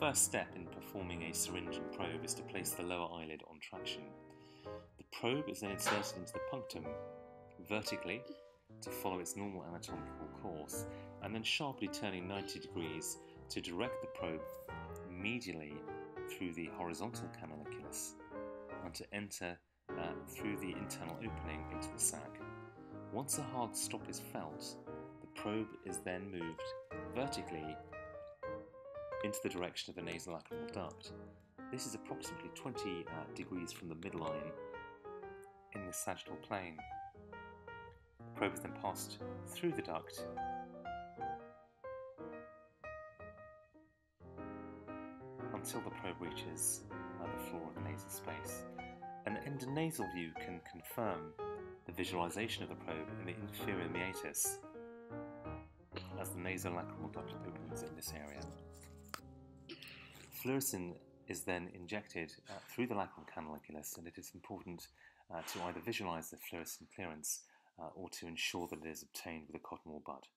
first step in performing a syringe and probe is to place the lower eyelid on traction. The probe is then inserted into the punctum vertically to follow its normal anatomical course, and then sharply turning 90 degrees to direct the probe medially through the horizontal canaliculus and to enter uh, through the internal opening into the sac. Once a hard stop is felt, the probe is then moved vertically into the direction of the nasolacrimal duct. This is approximately 20 uh, degrees from the midline in the sagittal plane. The probe is then passed through the duct until the probe reaches uh, the floor of the nasal space. An endonasal view can confirm the visualization of the probe in the inferior meatus as the nasolacrimal duct opens in this area. Fluorescein is then injected uh, through the lacrimal canaliculus, and it is important uh, to either visualize the fluorescein clearance uh, or to ensure that it is obtained with a cotton wool bud.